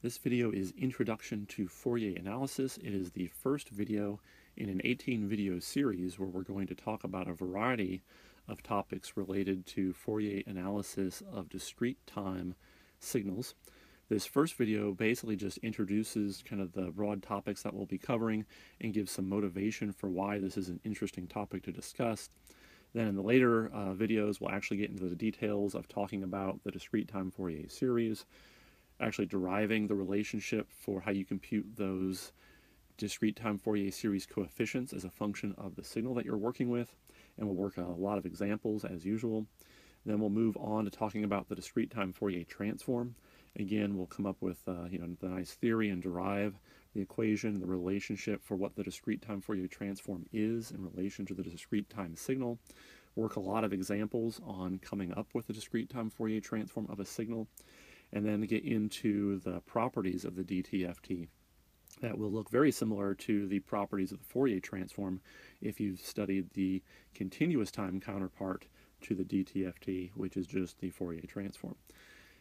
This video is Introduction to Fourier Analysis. It is the first video in an 18 video series where we're going to talk about a variety of topics related to Fourier analysis of discrete time signals. This first video basically just introduces kind of the broad topics that we'll be covering and gives some motivation for why this is an interesting topic to discuss. Then in the later uh, videos, we'll actually get into the details of talking about the discrete time Fourier series, actually deriving the relationship for how you compute those discrete time Fourier series coefficients as a function of the signal that you're working with. And we'll work on a lot of examples as usual. Then we'll move on to talking about the discrete time Fourier transform. Again, we'll come up with uh, you know the nice theory and derive the equation, the relationship for what the discrete time Fourier transform is in relation to the discrete time signal. Work a lot of examples on coming up with the discrete time Fourier transform of a signal and then get into the properties of the DTFT. That will look very similar to the properties of the Fourier transform if you've studied the continuous time counterpart to the DTFT, which is just the Fourier transform.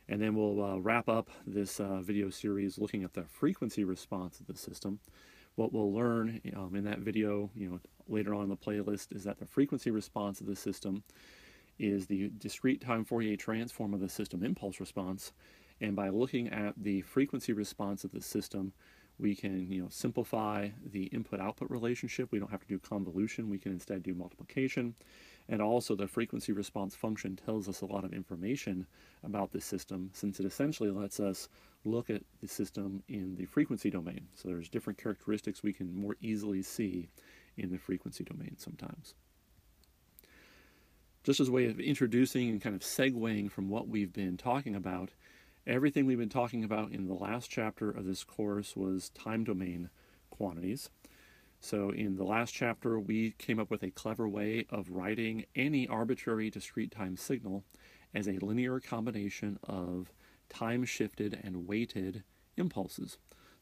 And then we'll uh, wrap up this uh, video series looking at the frequency response of the system. What we'll learn um, in that video, you know, later on in the playlist is that the frequency response of the system is the discrete time Fourier transform of the system impulse response. And by looking at the frequency response of the system, we can you know simplify the input-output relationship. We don't have to do convolution. We can instead do multiplication. And also the frequency response function tells us a lot of information about the system since it essentially lets us look at the system in the frequency domain. So there's different characteristics we can more easily see in the frequency domain sometimes just as a way of introducing and kind of segueing from what we've been talking about, everything we've been talking about in the last chapter of this course was time domain quantities. So in the last chapter, we came up with a clever way of writing any arbitrary discrete time signal as a linear combination of time-shifted and weighted impulses.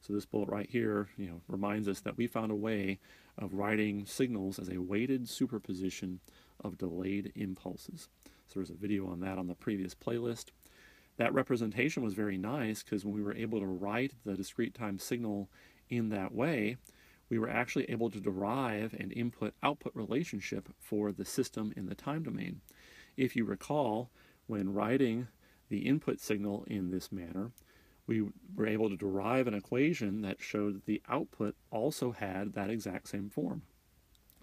So this bullet right here, you know, reminds us that we found a way of writing signals as a weighted superposition of delayed impulses. So there's a video on that on the previous playlist. That representation was very nice because when we were able to write the discrete time signal in that way, we were actually able to derive an input-output relationship for the system in the time domain. If you recall, when writing the input signal in this manner, we were able to derive an equation that showed that the output also had that exact same form.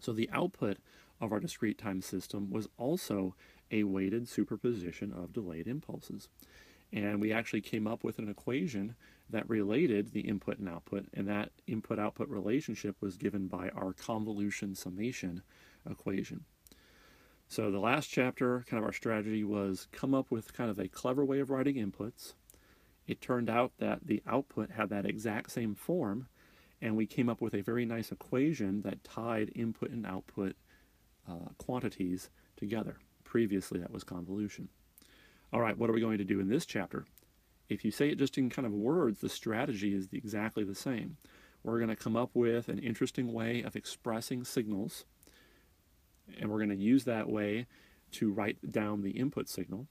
So the output of our discrete time system was also a weighted superposition of delayed impulses. And we actually came up with an equation that related the input and output, and that input-output relationship was given by our convolution summation equation. So the last chapter, kind of our strategy was come up with kind of a clever way of writing inputs. It turned out that the output had that exact same form, and we came up with a very nice equation that tied input and output uh, quantities together. Previously, that was convolution. All right, what are we going to do in this chapter? If you say it just in kind of words, the strategy is exactly the same. We're going to come up with an interesting way of expressing signals, and we're going to use that way to write down the input signal.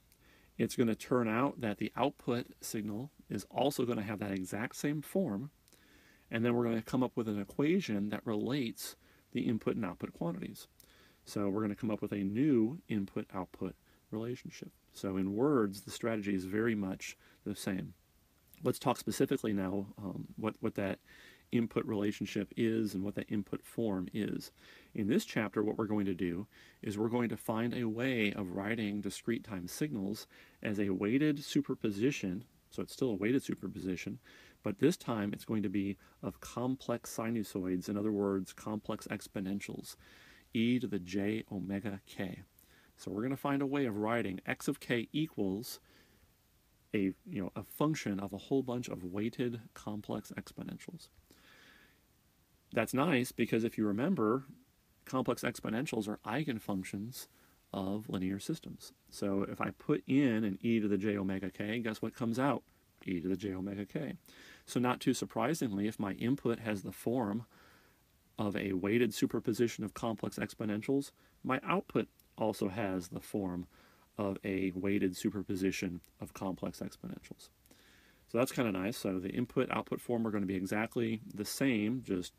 It's going to turn out that the output signal is also going to have that exact same form, and then we're going to come up with an equation that relates the input and output quantities. So we're going to come up with a new input-output relationship. So in words, the strategy is very much the same. Let's talk specifically now um, what, what that input relationship is and what that input form is. In this chapter, what we're going to do is we're going to find a way of writing discrete time signals as a weighted superposition, so it's still a weighted superposition, but this time it's going to be of complex sinusoids, in other words, complex exponentials e to the j omega k. So we're going to find a way of writing x of k equals a, you know, a function of a whole bunch of weighted complex exponentials. That's nice because if you remember, complex exponentials are eigenfunctions of linear systems. So if I put in an e to the j omega k, guess what comes out? e to the j omega k. So not too surprisingly, if my input has the form of a weighted superposition of complex exponentials, my output also has the form of a weighted superposition of complex exponentials. So that's kind of nice. So the input-output form are going to be exactly the same, just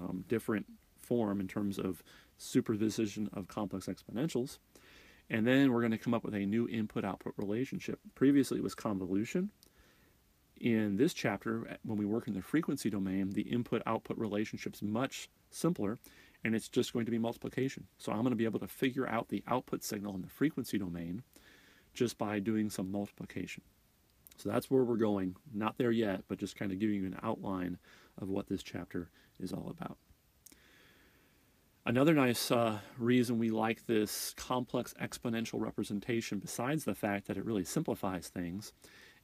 um, different form in terms of superposition of complex exponentials. And then we're going to come up with a new input-output relationship. Previously it was convolution. In this chapter, when we work in the frequency domain, the input-output relationship is much simpler, and it's just going to be multiplication. So I'm going to be able to figure out the output signal in the frequency domain just by doing some multiplication. So that's where we're going. Not there yet, but just kind of giving you an outline of what this chapter is all about. Another nice uh, reason we like this complex exponential representation, besides the fact that it really simplifies things,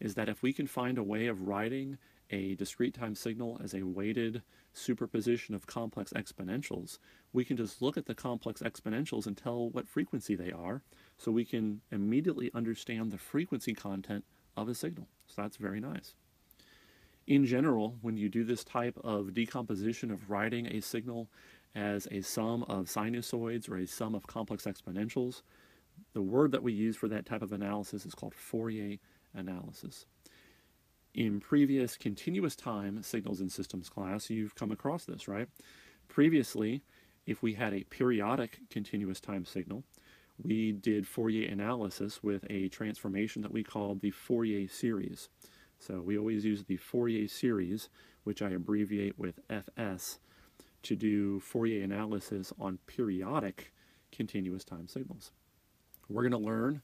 is that if we can find a way of writing a discrete time signal as a weighted superposition of complex exponentials, we can just look at the complex exponentials and tell what frequency they are, so we can immediately understand the frequency content of a signal. So that's very nice. In general, when you do this type of decomposition of writing a signal as a sum of sinusoids or a sum of complex exponentials, the word that we use for that type of analysis is called Fourier analysis. In previous continuous time signals and systems class, you've come across this, right? Previously, if we had a periodic continuous time signal, we did Fourier analysis with a transformation that we called the Fourier series. So we always use the Fourier series, which I abbreviate with FS, to do Fourier analysis on periodic continuous time signals. We're going to learn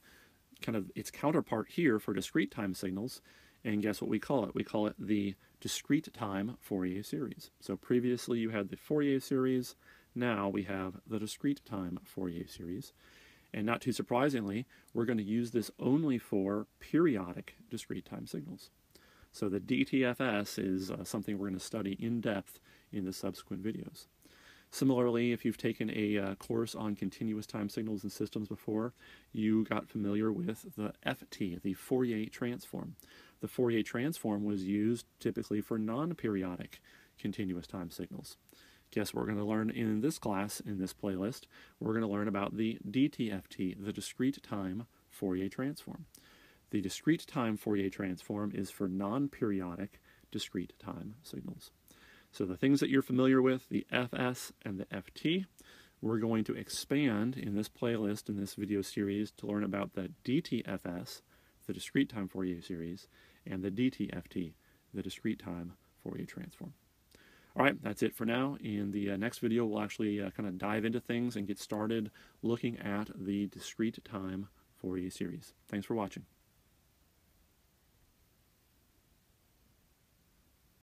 kind of its counterpart here for discrete time signals, and guess what we call it? We call it the discrete time Fourier series. So previously you had the Fourier series, now we have the discrete time Fourier series. And not too surprisingly, we're going to use this only for periodic discrete time signals. So the DTFS is uh, something we're going to study in depth in the subsequent videos. Similarly, if you've taken a uh, course on continuous time signals and systems before, you got familiar with the FT, the Fourier transform. The Fourier transform was used typically for non-periodic continuous time signals. Guess we're going to learn in this class, in this playlist? We're going to learn about the DTFT, the discrete time Fourier transform. The discrete time Fourier transform is for non-periodic discrete time signals. So the things that you're familiar with, the FS and the FT, we're going to expand in this playlist, in this video series, to learn about the DTFS, the discrete time Fourier series, and the DTFT, the discrete time Fourier transform. All right, that's it for now. In the uh, next video, we'll actually uh, kind of dive into things and get started looking at the discrete time Fourier series. Thanks for watching.